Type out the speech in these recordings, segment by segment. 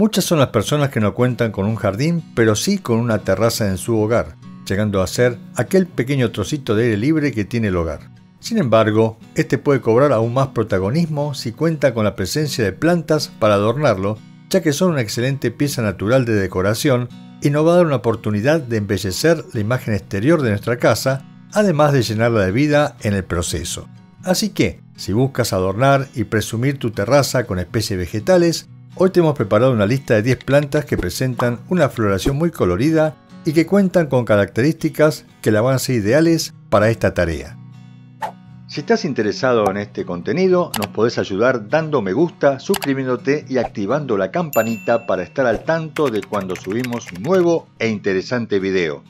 Muchas son las personas que no cuentan con un jardín, pero sí con una terraza en su hogar, llegando a ser aquel pequeño trocito de aire libre que tiene el hogar. Sin embargo, este puede cobrar aún más protagonismo si cuenta con la presencia de plantas para adornarlo, ya que son una excelente pieza natural de decoración y nos va a dar una oportunidad de embellecer la imagen exterior de nuestra casa, además de llenarla de vida en el proceso. Así que, si buscas adornar y presumir tu terraza con especies vegetales, Hoy te hemos preparado una lista de 10 plantas que presentan una floración muy colorida y que cuentan con características que la van a ser ideales para esta tarea. Si estás interesado en este contenido, nos podés ayudar dando me gusta, suscribiéndote y activando la campanita para estar al tanto de cuando subimos un nuevo e interesante video.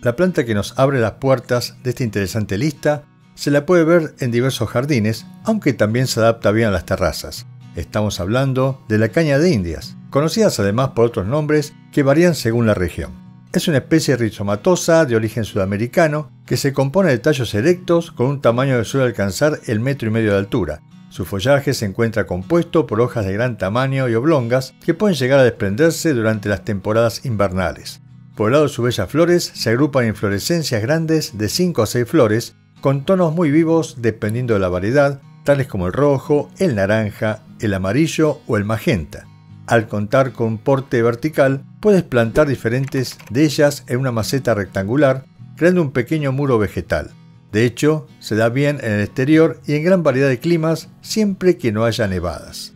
La planta que nos abre las puertas de esta interesante lista se la puede ver en diversos jardines, aunque también se adapta bien a las terrazas. Estamos hablando de la caña de Indias, conocidas además por otros nombres que varían según la región. Es una especie rizomatosa de origen sudamericano que se compone de tallos erectos con un tamaño que suele alcanzar el metro y medio de altura. Su follaje se encuentra compuesto por hojas de gran tamaño y oblongas que pueden llegar a desprenderse durante las temporadas invernales. Por el lado de sus bellas flores se agrupan inflorescencias grandes de 5 a 6 flores con tonos muy vivos dependiendo de la variedad, tales como el rojo, el naranja, el amarillo o el magenta. Al contar con porte vertical, puedes plantar diferentes de ellas en una maceta rectangular, creando un pequeño muro vegetal. De hecho, se da bien en el exterior y en gran variedad de climas, siempre que no haya nevadas.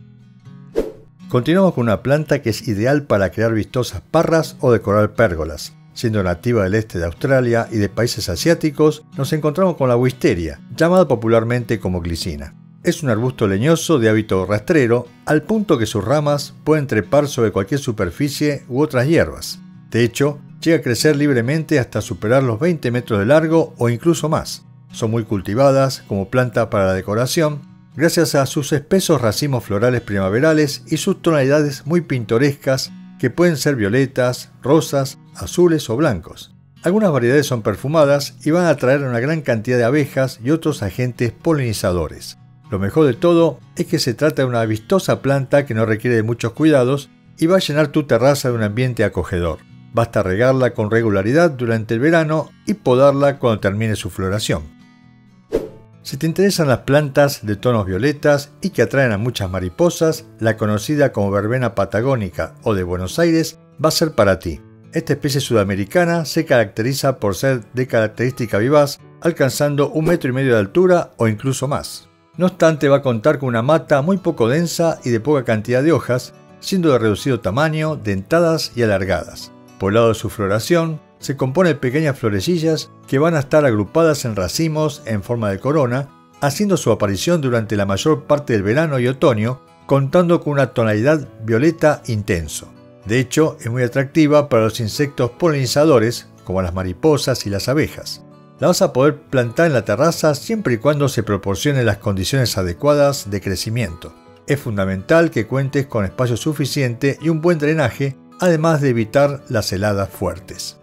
Continuamos con una planta que es ideal para crear vistosas parras o decorar pérgolas. Siendo nativa del este de Australia y de países asiáticos, nos encontramos con la wisteria, llamada popularmente como glicina. Es un arbusto leñoso de hábito rastrero, al punto que sus ramas pueden trepar sobre cualquier superficie u otras hierbas. De hecho, llega a crecer libremente hasta superar los 20 metros de largo o incluso más. Son muy cultivadas como planta para la decoración, gracias a sus espesos racimos florales primaverales y sus tonalidades muy pintorescas que pueden ser violetas, rosas, azules o blancos. Algunas variedades son perfumadas y van a atraer una gran cantidad de abejas y otros agentes polinizadores. Lo mejor de todo es que se trata de una vistosa planta que no requiere de muchos cuidados y va a llenar tu terraza de un ambiente acogedor. Basta regarla con regularidad durante el verano y podarla cuando termine su floración. Si te interesan las plantas de tonos violetas y que atraen a muchas mariposas, la conocida como verbena patagónica o de Buenos Aires va a ser para ti. Esta especie sudamericana se caracteriza por ser de característica vivaz, alcanzando un metro y medio de altura o incluso más. No obstante, va a contar con una mata muy poco densa y de poca cantidad de hojas, siendo de reducido tamaño, dentadas y alargadas. Por de su floración, se compone de pequeñas florecillas que van a estar agrupadas en racimos en forma de corona, haciendo su aparición durante la mayor parte del verano y otoño, contando con una tonalidad violeta intenso. De hecho, es muy atractiva para los insectos polinizadores, como las mariposas y las abejas. La vas a poder plantar en la terraza siempre y cuando se proporcionen las condiciones adecuadas de crecimiento. Es fundamental que cuentes con espacio suficiente y un buen drenaje, además de evitar las heladas fuertes.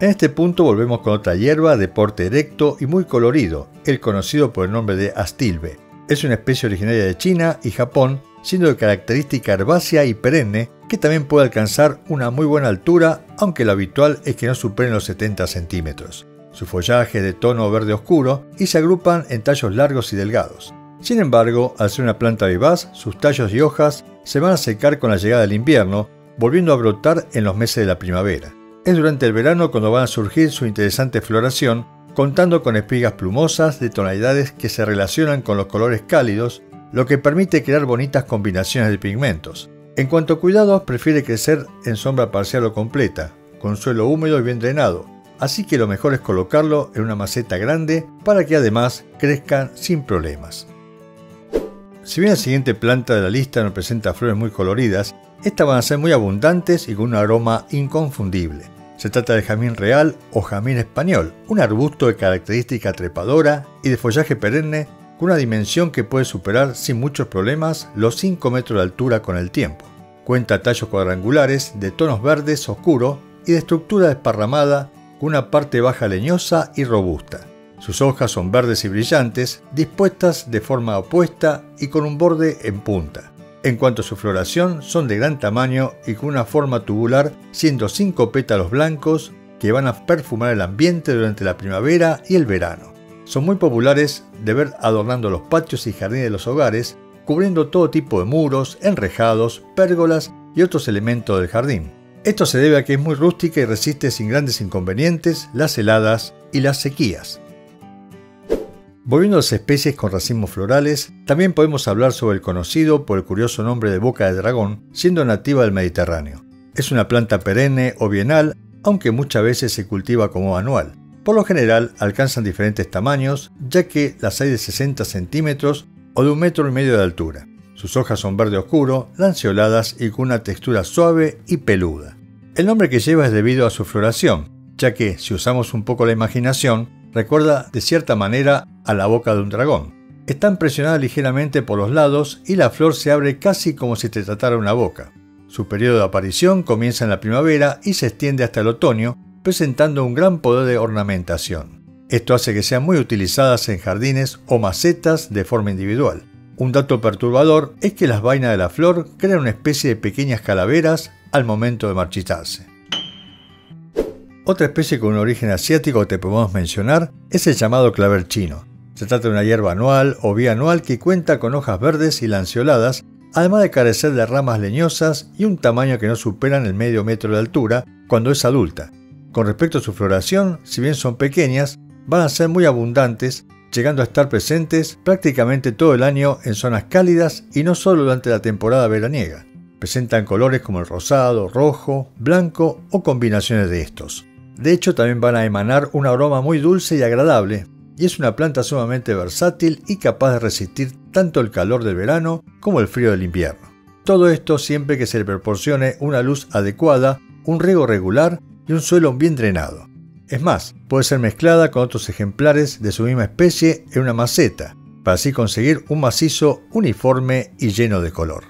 En este punto volvemos con otra hierba de porte erecto y muy colorido, el conocido por el nombre de astilbe. Es una especie originaria de China y Japón siendo de característica herbácea y perenne que también puede alcanzar una muy buena altura, aunque lo habitual es que no superen los 70 centímetros. Su follaje es de tono verde oscuro y se agrupan en tallos largos y delgados. Sin embargo, al ser una planta vivaz, sus tallos y hojas se van a secar con la llegada del invierno, volviendo a brotar en los meses de la primavera. Es durante el verano cuando van a surgir su interesante floración, contando con espigas plumosas de tonalidades que se relacionan con los colores cálidos lo que permite crear bonitas combinaciones de pigmentos. En cuanto a cuidados, prefiere crecer en sombra parcial o completa, con suelo húmedo y bien drenado, así que lo mejor es colocarlo en una maceta grande para que además crezcan sin problemas. Si bien la siguiente planta de la lista no presenta flores muy coloridas, estas van a ser muy abundantes y con un aroma inconfundible. Se trata de jamín real o jamín español, un arbusto de característica trepadora y de follaje perenne con una dimensión que puede superar sin muchos problemas los 5 metros de altura con el tiempo. Cuenta tallos cuadrangulares de tonos verdes oscuros y de estructura desparramada con una parte baja leñosa y robusta. Sus hojas son verdes y brillantes, dispuestas de forma opuesta y con un borde en punta. En cuanto a su floración, son de gran tamaño y con una forma tubular, siendo cinco pétalos blancos que van a perfumar el ambiente durante la primavera y el verano. Son muy populares de ver adornando los patios y jardines de los hogares, cubriendo todo tipo de muros, enrejados, pérgolas y otros elementos del jardín. Esto se debe a que es muy rústica y resiste sin grandes inconvenientes las heladas y las sequías. Volviendo a las especies con racimos florales, también podemos hablar sobre el conocido por el curioso nombre de boca de dragón, siendo nativa del Mediterráneo. Es una planta perenne o bienal, aunque muchas veces se cultiva como anual. Por lo general alcanzan diferentes tamaños, ya que las hay de 60 centímetros o de un metro y medio de altura. Sus hojas son verde oscuro, lanceoladas y con una textura suave y peluda. El nombre que lleva es debido a su floración, ya que, si usamos un poco la imaginación, recuerda de cierta manera a la boca de un dragón. Están presionadas ligeramente por los lados y la flor se abre casi como si te tratara una boca. Su periodo de aparición comienza en la primavera y se extiende hasta el otoño, presentando un gran poder de ornamentación. Esto hace que sean muy utilizadas en jardines o macetas de forma individual. Un dato perturbador es que las vainas de la flor crean una especie de pequeñas calaveras al momento de marchitarse. Otra especie con un origen asiático que te podemos mencionar es el llamado claver chino. Se trata de una hierba anual o bianual que cuenta con hojas verdes y lanceoladas, además de carecer de ramas leñosas y un tamaño que no superan el medio metro de altura cuando es adulta. Con respecto a su floración, si bien son pequeñas, van a ser muy abundantes llegando a estar presentes prácticamente todo el año en zonas cálidas y no solo durante la temporada veraniega. Presentan colores como el rosado, rojo, blanco o combinaciones de estos. De hecho, también van a emanar un aroma muy dulce y agradable, y es una planta sumamente versátil y capaz de resistir tanto el calor del verano como el frío del invierno. Todo esto siempre que se le proporcione una luz adecuada, un riego regular y un suelo bien drenado. Es más, puede ser mezclada con otros ejemplares de su misma especie en una maceta, para así conseguir un macizo uniforme y lleno de color.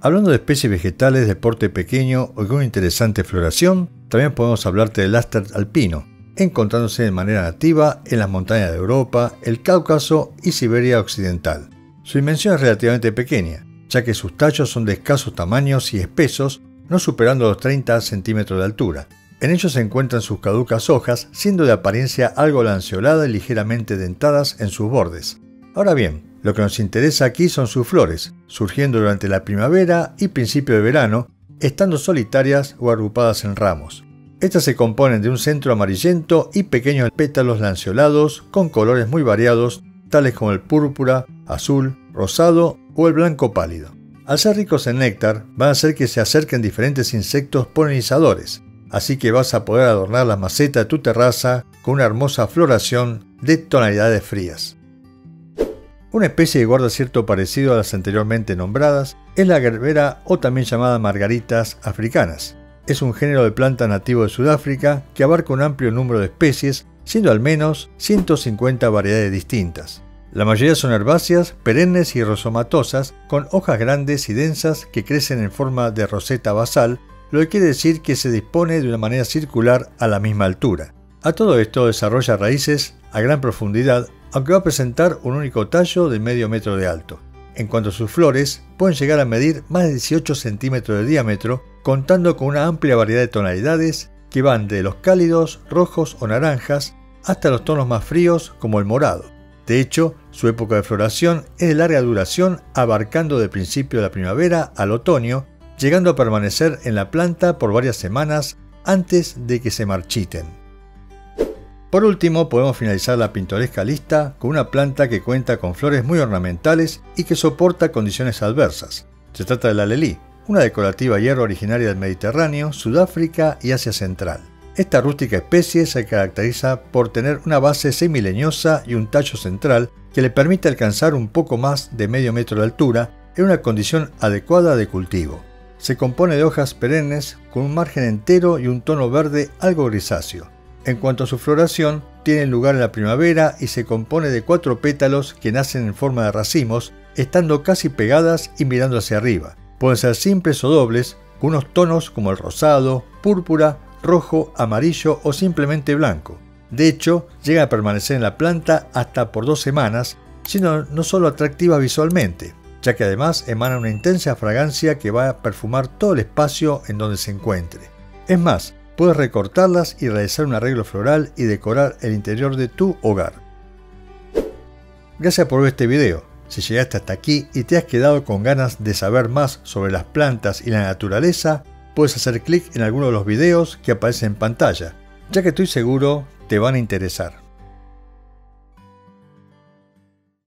Hablando de especies vegetales de porte pequeño o con interesante floración, también podemos hablarte del aster alpino, encontrándose de manera nativa en las montañas de Europa, el Cáucaso y Siberia occidental. Su dimensión es relativamente pequeña, ya que sus tallos son de escasos tamaños y espesos, no superando los 30 centímetros de altura, en ellos se encuentran sus caducas hojas, siendo de apariencia algo lanceolada y ligeramente dentadas en sus bordes. Ahora bien, lo que nos interesa aquí son sus flores, surgiendo durante la primavera y principio de verano, estando solitarias o agrupadas en ramos. Estas se componen de un centro amarillento y pequeños pétalos lanceolados con colores muy variados, tales como el púrpura, azul, rosado o el blanco pálido. Al ser ricos en néctar, van a hacer que se acerquen diferentes insectos polinizadores, así que vas a poder adornar la maceta de tu terraza con una hermosa floración de tonalidades frías. Una especie que guarda cierto parecido a las anteriormente nombradas es la gerbera o también llamada margaritas africanas. Es un género de planta nativo de Sudáfrica que abarca un amplio número de especies, siendo al menos 150 variedades distintas. La mayoría son herbáceas, perennes y rosomatosas, con hojas grandes y densas que crecen en forma de roseta basal lo que quiere decir que se dispone de una manera circular a la misma altura. A todo esto desarrolla raíces a gran profundidad, aunque va a presentar un único tallo de medio metro de alto. En cuanto a sus flores, pueden llegar a medir más de 18 centímetros de diámetro, contando con una amplia variedad de tonalidades que van de los cálidos, rojos o naranjas, hasta los tonos más fríos como el morado. De hecho, su época de floración es de larga duración, abarcando de principio de la primavera al otoño llegando a permanecer en la planta por varias semanas antes de que se marchiten. Por último, podemos finalizar la pintoresca lista con una planta que cuenta con flores muy ornamentales y que soporta condiciones adversas. Se trata de la lelí, una decorativa hierba originaria del Mediterráneo, Sudáfrica y Asia Central. Esta rústica especie se caracteriza por tener una base semileñosa y un tallo central que le permite alcanzar un poco más de medio metro de altura en una condición adecuada de cultivo. Se compone de hojas perennes con un margen entero y un tono verde algo grisáceo. En cuanto a su floración, tiene lugar en la primavera y se compone de cuatro pétalos que nacen en forma de racimos, estando casi pegadas y mirando hacia arriba. Pueden ser simples o dobles, con unos tonos como el rosado, púrpura, rojo, amarillo o simplemente blanco. De hecho, llega a permanecer en la planta hasta por dos semanas, siendo no solo atractiva visualmente, ya que además emana una intensa fragancia que va a perfumar todo el espacio en donde se encuentre. Es más, puedes recortarlas y realizar un arreglo floral y decorar el interior de tu hogar. Gracias por ver este video. Si llegaste hasta aquí y te has quedado con ganas de saber más sobre las plantas y la naturaleza, puedes hacer clic en alguno de los videos que aparecen en pantalla, ya que estoy seguro te van a interesar.